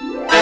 Yeah.